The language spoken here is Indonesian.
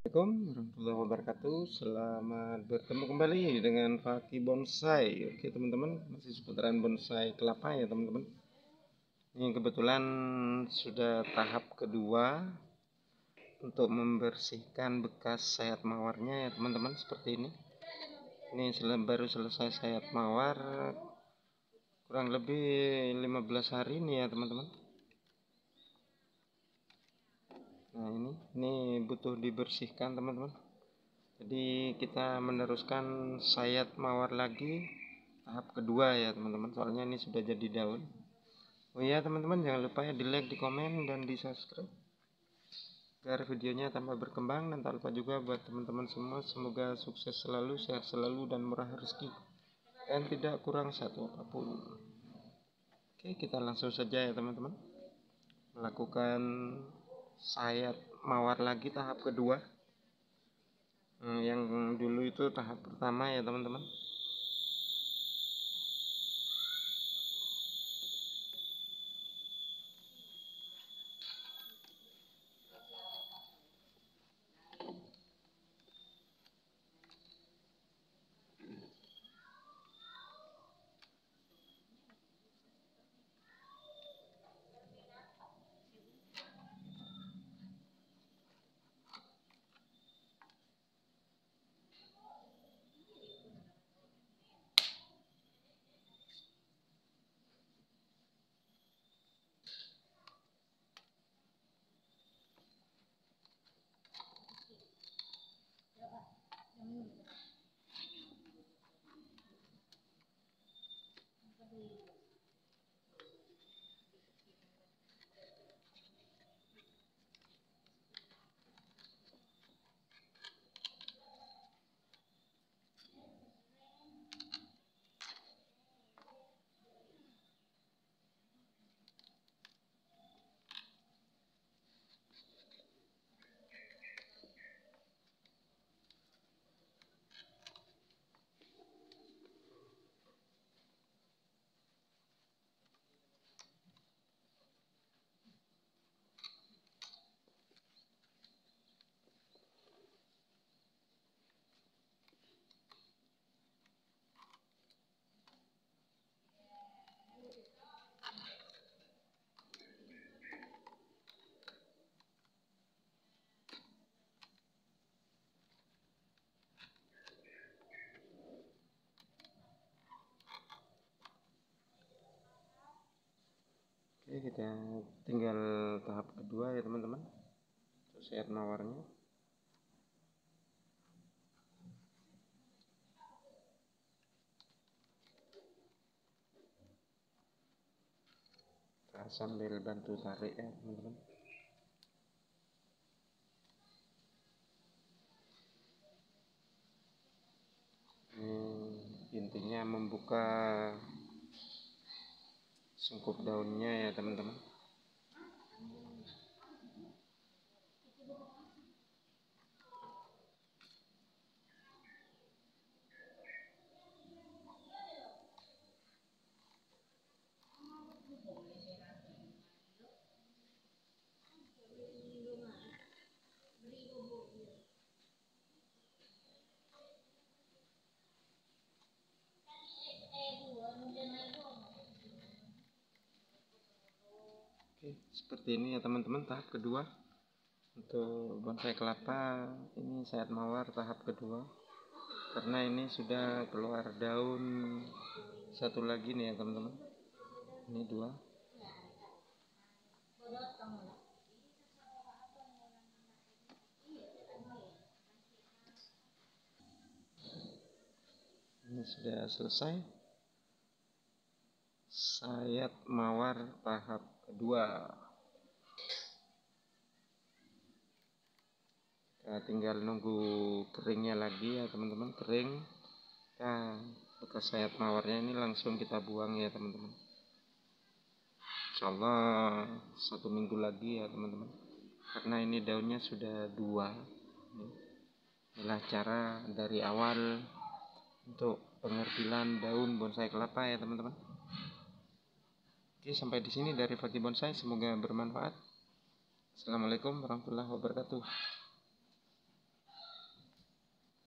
Assalamualaikum warahmatullahi wabarakatuh. Selamat bertemu kembali dengan Faki Bonsai. Oke teman-teman Masih seputaran bonsai kelapa ya teman-teman? Ini kebetulan Sudah tahap kedua Untuk membersihkan bekas sayat mawarnya ya teman-teman Seperti ini. Ini baru selesai sayat mawar Kurang lebih 15 hari ini ya teman-teman nah ini ini butuh dibersihkan teman-teman. Jadi kita meneruskan sayat mawar lagi tahap kedua ya teman-teman. Soalnya ini sudah jadi daun. Oh ya teman-teman jangan lupa ya di like di komen dan di subscribe agar videonya tambah berkembang dan tak lupa juga buat teman-teman semua semoga sukses selalu sehat selalu dan murah rezeki. Dan tidak kurang satu apa pun. Oke kita langsung saja ya teman-teman. Melakukan sayat mawar lagi tahap kedua. Hmm, yang dulu itu tahap pertama ya teman-teman Oke kita tinggal tahap kedua ya teman-teman. Sehat mawarnya sambil bantu tarik ya teman-teman. Intinya membuka sungkup daunnya ya teman-teman Seperti ini ya teman-teman tahap kedua. Untuk bonsai kelapa ini sayat mawar tahap kedua. Karena ini sudah keluar daun. Satu lagi nih ya teman-teman. Ini dua. Ini sudah selesai. Sayat mawar tahap kedua. Kita tinggal nunggu keringnya lagi ya teman-teman. Kering. Nah bekas sayap mawarnya ini langsung kita buang ya teman-teman. Insyaallah satu minggu lagi ya teman-teman. Karena ini daunnya sudah dua. Inilah cara dari awal untuk pengertilan daun bonsai kelapa ya teman-teman Oke, sampai di sini dari Fakih Bonsai. Semoga bermanfaat. Assalamualaikum warahmatullahi wabarakatuh.